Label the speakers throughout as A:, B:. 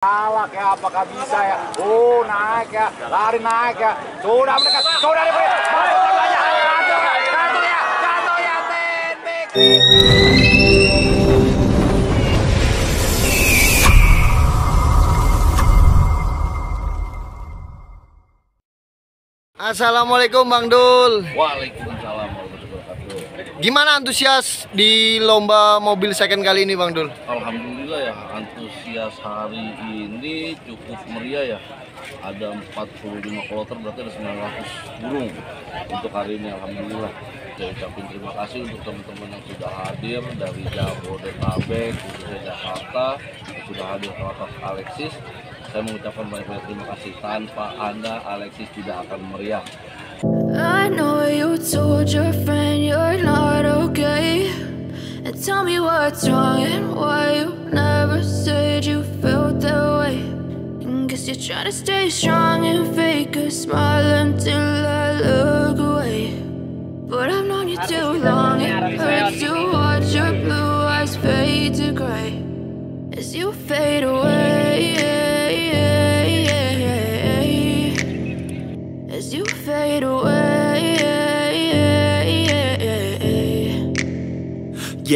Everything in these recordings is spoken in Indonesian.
A: Alak ya, apakah bisa ya? Oh, naik ya, lari naik ya. Sudah mendekat, sudah diberi. Masuk saja. Jatuh ya, jatuh ya, jatuh ya, titik.
B: Assalamualaikum Bang Dul.
C: Waalaikumsalam warahmatullahi wabarakatuh.
B: Gimana antusias di lomba mobil second kali ini Bang Dul?
C: Alhamdulillah antusias hari ini cukup meriah ya. Ada 45 kloter berarti ada 900 burung untuk hari ini Alhamdulillah. Saya ucapin terima kasih untuk teman-teman yang sudah hadir dari Jabodetabek, khususnya Jakarta, sudah hadir ke atas Alexis. Saya mengucapkan banyak-banyak terima kasih. Tanpa Anda, Alexis tidak akan meriah.
D: Not tell me what's wrong and why you never said you felt that way. And guess you're trying to stay strong and fake a smile until I look away. But I've known you too long, it hurts to watch your blue eyes fade to gray as you fade away. As you fade away.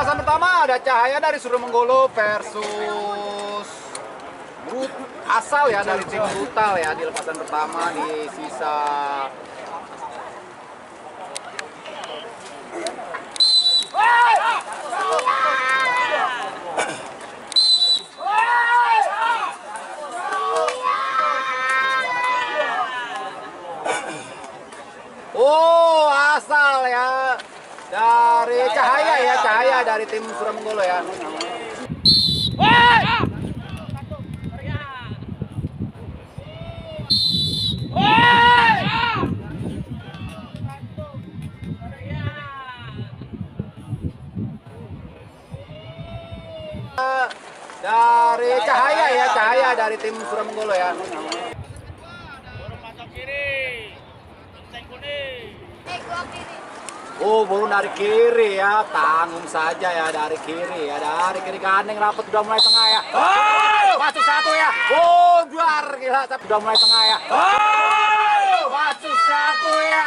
A: Pasan pertama ada Cahaya dari Surumenggolo versus Brut asal ya dari tim Brutal ya di lepasan pertama di sisa Oh, asal ya. Dari Cahaya ya, dari tim Suramengolo ya. Dari Cahaya ya, Cahaya dari tim Suramengolo ya. Oh, burung dari kiri ya, tanggung saja ya dari kiri ya, dari kiri gandeng rapat udah mulai tengah ya. Oh, masuk satu ya. Oh, juar gila, tapi udah mulai tengah ya. Oh, masuk satu ya.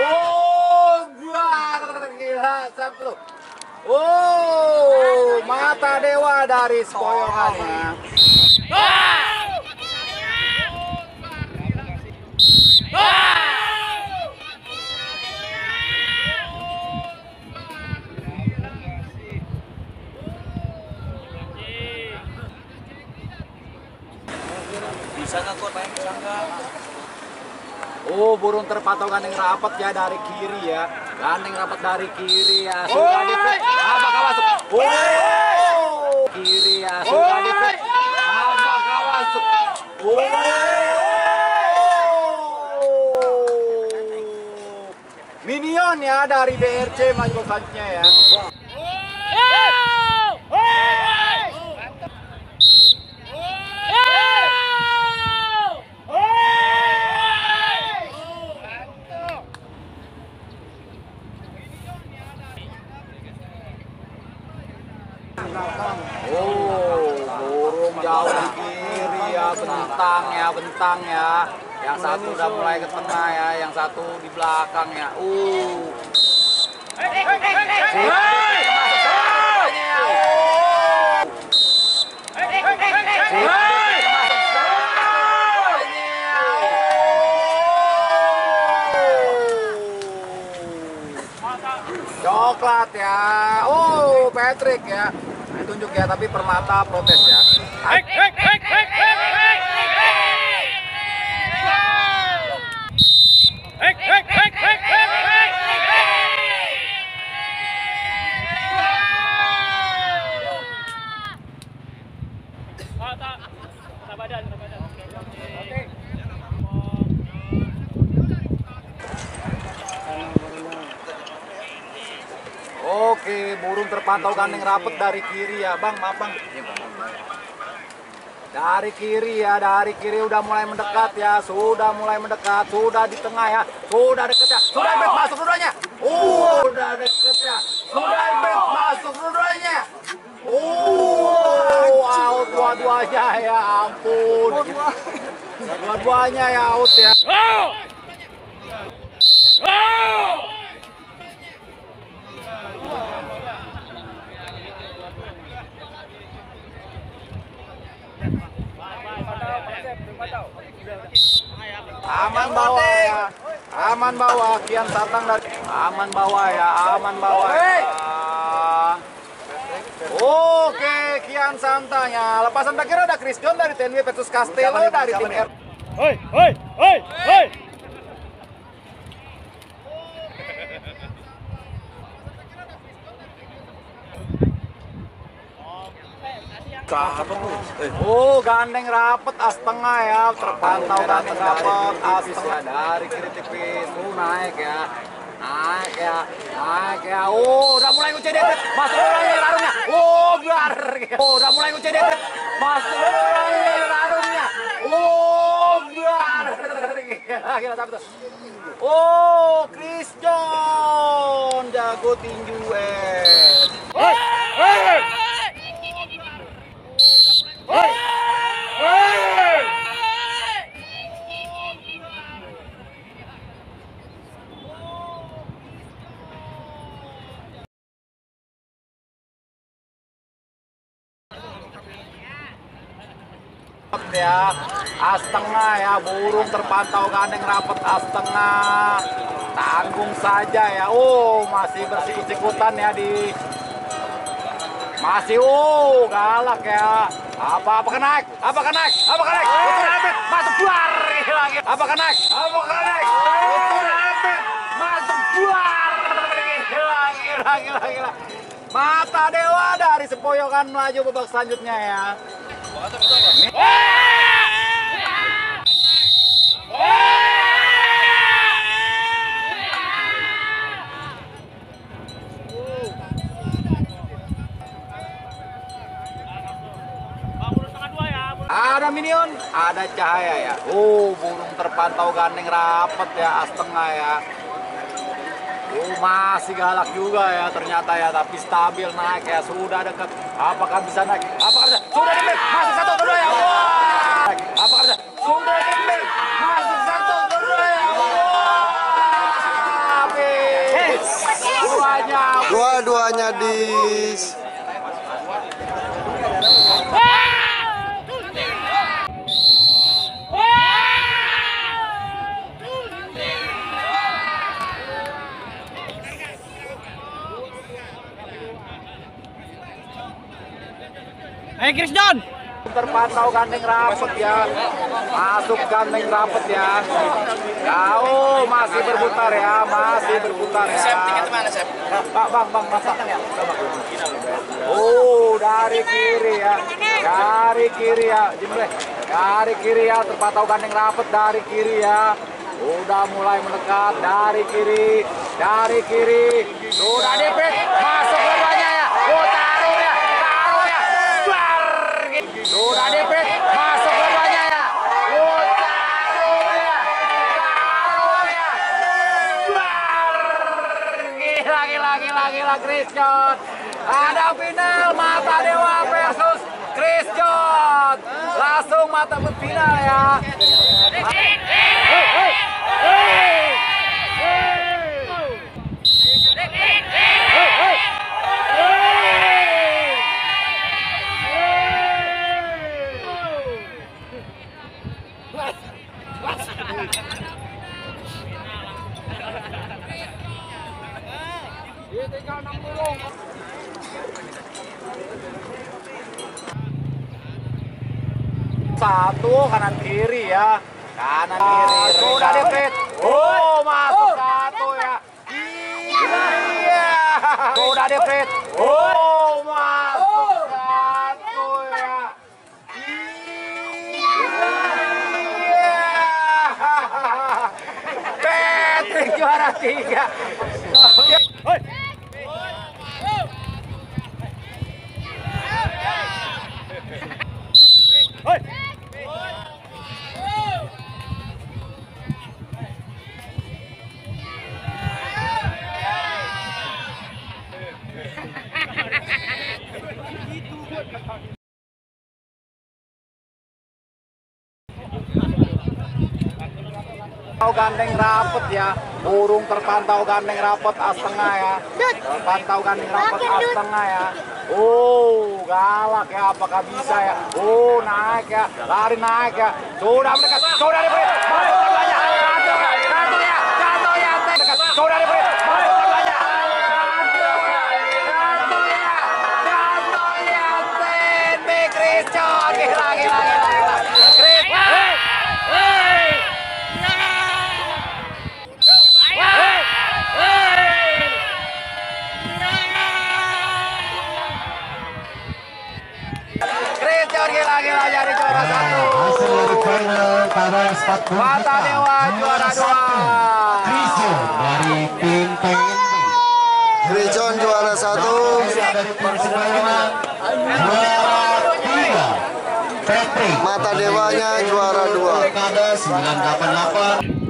A: Oh, juar gila satu. Oh, mata dewa dari Spoyongan ya.
C: Bisa nggak kok naik bisa nggak?
A: Oh, burung terpantau gandeng rapat ya dari kiri ya. Gandeng rapat dari kiri ya. Sudah di Apakah masuk? Oh, kiri ya. Sudah di Apakah masuk? Oh. Minion ya dari BRC maju ya. Oh, burung jauh di kiri ya, bentang ya, bentang ya. Yang satu udah mulai ke tengah ya, yang satu di belakang ya. Uh. Coklat ya. Oh, Patrick ya. Ditunjuk ya, tapi permata protes ya. Burung terpantau gandeng rapet dari kiri ya, Bang. Maaf, Bang. Dari kiri ya, dari kiri udah mulai mendekat ya, sudah mulai mendekat, sudah di tengah ya, sudah deket ya, sudah bet masuk rudanya, uh, udah deket ya, sudah bet masuk rudanya, uh, out dua-duanya ya ampun, dua-duanya. Ya out ya. Aman bawah ya. Aman bawah. Kian Satang dari aman bawah ya. Aman bawah. Ya. Oke, Kian Santang ya. Lepasan terakhir ada Chris John dari TNW Petrus Castello dari tim R.
E: Hoi, hoi, hoi, hoi.
A: Oh, gandeng rapet as tengah ya, terpantau gandeng rapet as tengah dari kiri tipis. Oh, naik ya. Naik ya, naik ya. Oh, udah mulai depet. Masuk orangnya larungnya. Oh, biar. Oh, udah mulai depet. Masuk orangnya larungnya. Oh, biar. Gila, gila, tapi. Oh, Chris jago tinju eh.
E: Hoi, hoi. Hoi, hoi.
A: Ya. As tengah ya burung terpantau gandeng rapet as tengah tanggung saja ya. Oh masih bersikut-sikutan ya di masih oh galak ya. Apa apa kenaik apa kenaik apa kenaik ukur abet masuk buar gila apa kenaik apa kenaik ukur abet masuk buar gila gila gila gila mata dewa dari sepoyokan melaju babak selanjutnya ya Ada minion, ada cahaya ya. Oh, burung terpantau gandeng rapet ya, as tengah ya. Oh, masih galak juga ya ternyata ya, tapi stabil naik ya, sudah dekat. Apakah bisa naik? Apakah? Sudah dipik, masuk satu kedua ya. Wah! Apakah bisa? Sudah dipik, masuk satu kedua ya. Wah! Habis. Duanya
B: Dua-duanya di
E: Hei, Chris John.
A: terpantau gandeng rapet ya. Masuk gandeng rapet ya. Jauh masih berputar ya masih berputar ya. Pak bang bang masak oh dari kiri ya. Dari kiri ya. Jimle dari kiri ya terpantau gandeng rapet dari kiri ya. Udah mulai mendekat dari kiri dari kiri. Sudah dipit masuk lubangnya ya oh taruh ya taruh ya bar dipit masuk lubangnya ya. Ya. Gila gila gila gila Christian ada final mata dewa versus Christian langsung mata final ya Satu kanan kiri ya. Kanan ah, kiri. Sudah depet. Oh, oh, masuk oh. satu ya. iya Iya. Sudah depet. Oh, oh masuk oh. satu ya. Iya. iya. Patrick juara tiga. Gandeng rapet ya. Burung terpantau gandeng rapet as tengah ya. Terpantau gandeng rapet as tengah ya. Oh, galak ya. Apakah bisa ya? Oh, naik ya. Lari naik ya. Sudah mendekat. Sudah diberi. Masuk sebelahnya. Jatuh ya. Jatuh ya. Jatuh ya. Mendekat. Sudah diberi. Masuk sebelahnya. Jatuh ya. Jatuh ya. Jatuh ya. Tende Christian. Gila, gila, gila, gila. Christian. Christian gila gila jadi juara satu.
F: Hasil dari final pada sepatu
A: Mata Dewa juara dua.
F: dari tim PNB.
B: Grison juara satu.
F: Dari Persebaya juara tiga. Patrick
B: Mata Dewanya juara dua.
F: Kada 988